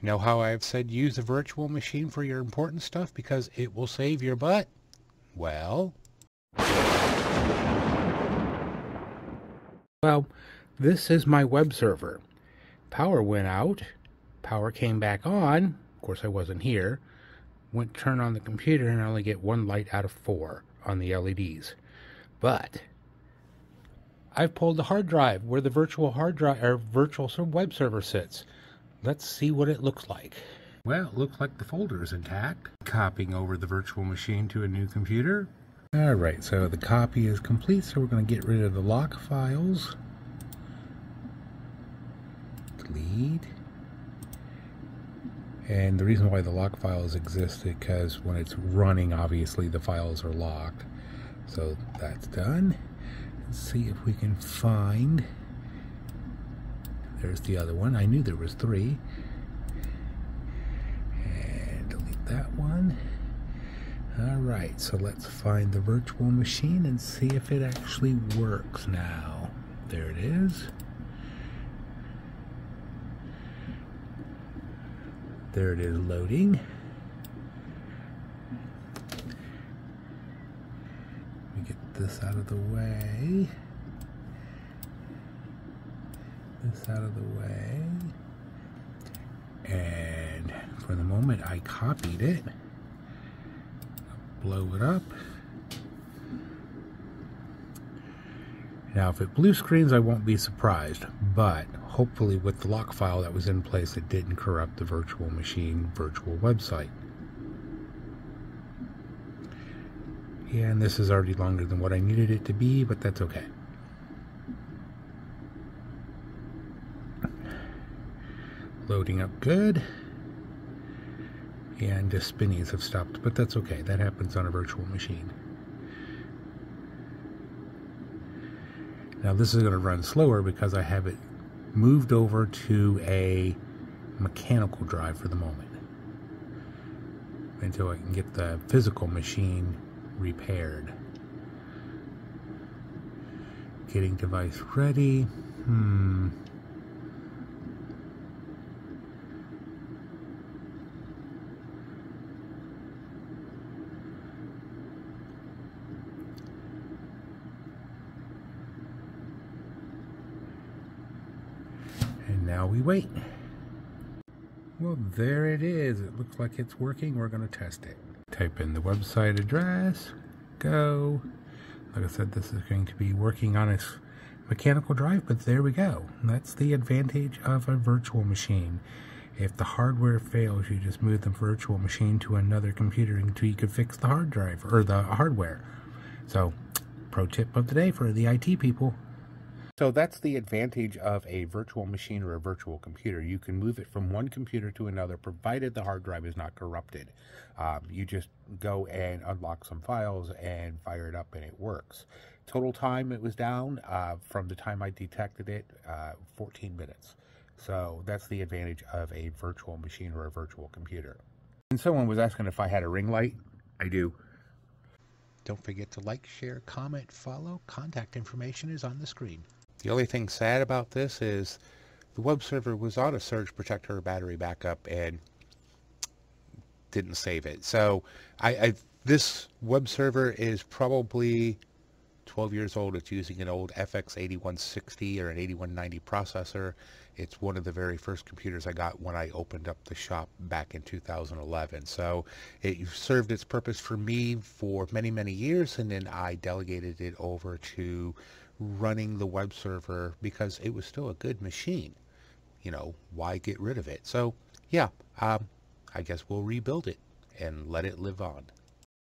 You know how I've said use a virtual machine for your important stuff because it will save your butt? Well... Well, this is my web server. Power went out. Power came back on. Of course, I wasn't here. Went turn on the computer and I only get one light out of four on the LEDs. But I've pulled the hard drive where the virtual hard drive or virtual web server sits. Let's see what it looks like. Well, it looks like the folder is intact. Copying over the virtual machine to a new computer. Alright, so the copy is complete, so we're going to get rid of the lock files. Delete. And the reason why the lock files exist is because when it's running, obviously the files are locked. So that's done. Let's see if we can find there's the other one. I knew there was three. And delete that one. Alright, so let's find the virtual machine and see if it actually works now. There it is. There it is loading. Let me get this out of the way this out of the way. And for the moment, I copied it. Blow it up. Now, if it blue screens, I won't be surprised, but hopefully with the lock file that was in place, it didn't corrupt the virtual machine virtual website. Yeah, and this is already longer than what I needed it to be, but that's okay. Loading up good. And the spinnies have stopped, but that's okay. That happens on a virtual machine. Now this is going to run slower because I have it moved over to a mechanical drive for the moment until I can get the physical machine repaired. Getting device ready. Hmm. Now we wait. Well, there it is. It looks like it's working. We're going to test it. Type in the website address. Go. Like I said, this is going to be working on a mechanical drive, but there we go. That's the advantage of a virtual machine. If the hardware fails, you just move the virtual machine to another computer until you can fix the hard drive or the hardware. So, pro tip of the day for the IT people. So that's the advantage of a virtual machine or a virtual computer. You can move it from one computer to another, provided the hard drive is not corrupted. Um, you just go and unlock some files and fire it up and it works. Total time it was down uh, from the time I detected it, uh, 14 minutes. So that's the advantage of a virtual machine or a virtual computer. And someone was asking if I had a ring light. I do. Don't forget to like, share, comment, follow. Contact information is on the screen. The only thing sad about this is the web server was on a surge protector battery backup and didn't save it. So I, I this web server is probably 12 years old. It's using an old FX8160 or an 8190 processor. It's one of the very first computers I got when I opened up the shop back in 2011. So it served its purpose for me for many, many years, and then I delegated it over to running the web server because it was still a good machine. You know, why get rid of it? So, yeah, um, I guess we'll rebuild it and let it live on.